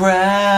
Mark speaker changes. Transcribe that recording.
Speaker 1: Cry.